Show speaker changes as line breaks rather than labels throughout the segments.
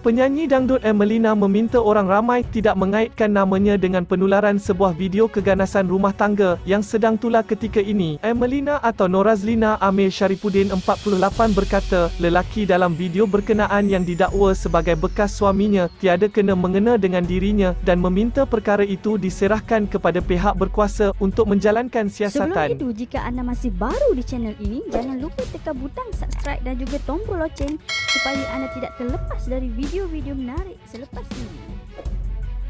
Penyanyi dangdut Emelina meminta orang ramai tidak mengaitkan namanya dengan penularan sebuah video keganasan rumah tangga yang sedang tular ketika ini. Emelina atau Norazlina Amir Syarifuddin 48 berkata, lelaki dalam video berkenaan yang didakwa sebagai bekas suaminya tiada kena mengena dengan dirinya dan meminta perkara itu diserahkan kepada pihak berkuasa untuk menjalankan siasatan.
Sebelum itu, jika anda masih baru di channel ini, jangan lupa tekan butang subscribe dan juga tombol loceng supaya anda tidak terlepas dari video-video menarik selepas ini.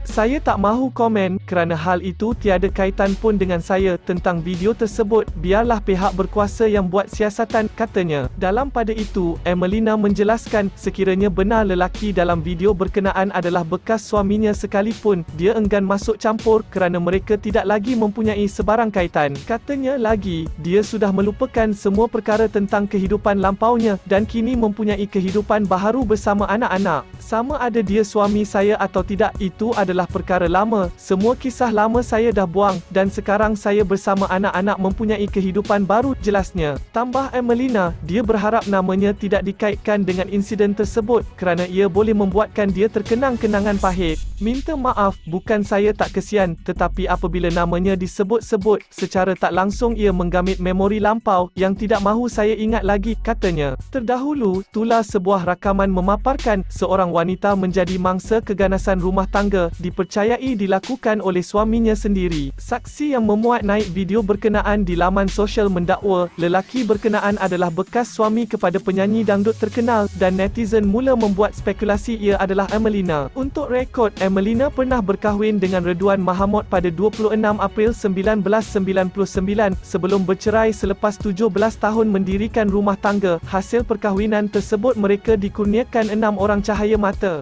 Saya tak mahu komen kerana hal itu tiada kaitan pun dengan saya tentang video tersebut. Biarlah pihak berkuasa yang buat siasatan, katanya. Dalam pada itu, Emelina menjelaskan sekiranya benar lelaki dalam video berkenaan adalah bekas suaminya sekalipun, dia enggan masuk campur kerana mereka tidak lagi mempunyai sebarang kaitan. Katanya lagi, dia sudah melupakan semua perkara tentang kehidupan lampaunya dan kini mempunyai kehidupan baharu bersama anak-anak. Sama ada dia suami saya atau tidak, itu adalah adalah perkara lama. Semua kisah lama saya dah buang dan sekarang saya bersama anak-anak mempunyai kehidupan baru jelasnya. Tambah Emelina, dia berharap namanya tidak dikaitkan dengan insiden tersebut kerana ia boleh membuatkan dia terkenang kenangan pahit. Minta maaf, bukan saya tak kesian tetapi apabila namanya disebut-sebut secara tak langsung ia menggamit memori lampau yang tidak mahu saya ingat lagi, katanya. Terdahulu, tular sebuah rakaman memaparkan seorang wanita menjadi mangsa keganasan rumah tangga dipercayai dilakukan oleh suaminya sendiri. Saksi yang memuat naik video berkenaan di laman sosial mendakwa, lelaki berkenaan adalah bekas suami kepada penyanyi dangdut terkenal dan netizen mula membuat spekulasi ia adalah Emelina. Untuk rekod, Emelina pernah berkahwin dengan Reduan Mahamud pada 26 April 1999 sebelum bercerai selepas 17 tahun mendirikan rumah tangga. Hasil perkahwinan tersebut mereka dikurniakan enam orang cahaya mata.